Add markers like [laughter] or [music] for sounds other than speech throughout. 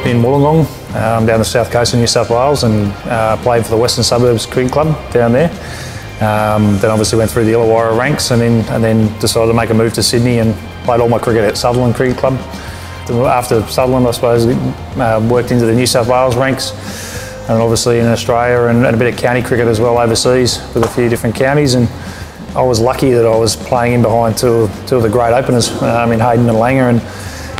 up in Wollongong, um, down the south coast of New South Wales, and uh, played for the Western Suburbs Cricket Club down there. Um, then obviously went through the Illawarra ranks, and then and then decided to make a move to Sydney and played all my cricket at Sutherland Cricket Club. After Sutherland, I suppose, uh, worked into the New South Wales ranks, and obviously in Australia, and, and a bit of county cricket as well overseas with a few different counties. And I was lucky that I was playing in behind two, two of the great openers, um, in Hayden and Langer, and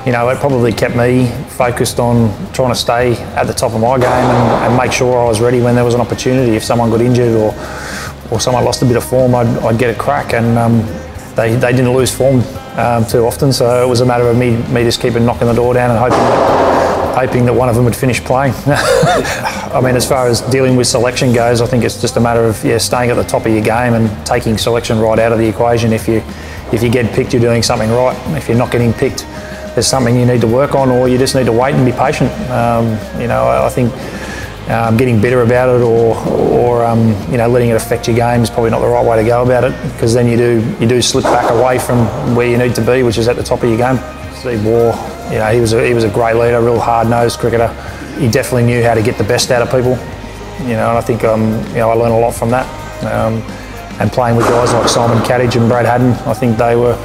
you know, it probably kept me focused on trying to stay at the top of my game and, and, make sure I was ready when there was an opportunity. If someone got injured or, or someone lost a bit of form, I'd, I'd get a crack. And um, they, they didn't lose form um, too often, so it was a matter of me, me just keeping knocking the door down and hoping that, hoping that one of them would finish playing. [laughs] I mean, as far as dealing with selection goes, I think it's just a matter of yeah, staying at the top of your game and taking selection right out of the equation. If you if you get picked, you're doing something right. If you're not getting picked, there's something you need to work on, or you just need to wait and be patient. Um, you know, I think um, getting bitter about it, or, or um, you know, letting it affect your game is probably not the right way to go about it, because then you do you do slip back away from where you need to be, which is at the top of your game. Steve Waugh, you know, he was a, he was a great leader, real hard-nosed cricketer. He definitely knew how to get the best out of people. You know, and I think um, you know I learned a lot from that. Um, and playing with guys like Simon Katich and Brad Haddin, I think they were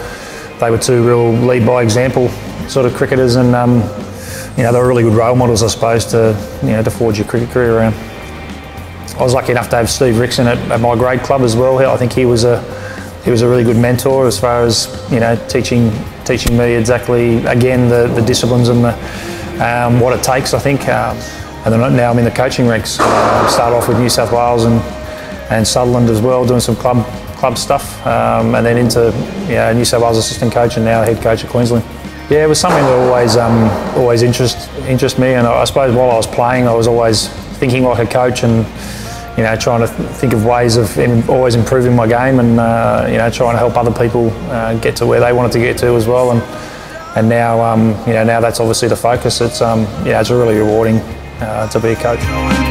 they were two real lead by example sort of cricketers, and um, you know they were really good role models, I suppose, to you know to forge your cricket career around. I was lucky enough to have Steve Rixon at, at my grade club as well. I think he was a he was a really good mentor as far as you know teaching teaching me exactly again the, the disciplines and the um, what it takes. I think, uh, and then now I'm in the coaching ranks. Uh, start off with New South Wales and and Sutherland as well, doing some club club stuff, um, and then into you know, New South Wales assistant coach and now head coach at Queensland. Yeah, it was something that always um, always interest interest me, and I suppose while I was playing, I was always thinking like a coach and you know trying to think of ways of always improving my game and uh, you know trying to help other people uh, get to where they wanted to get to as well. And and now um, you know now that's obviously the focus. It's um, yeah, it's really rewarding uh, to be a coach.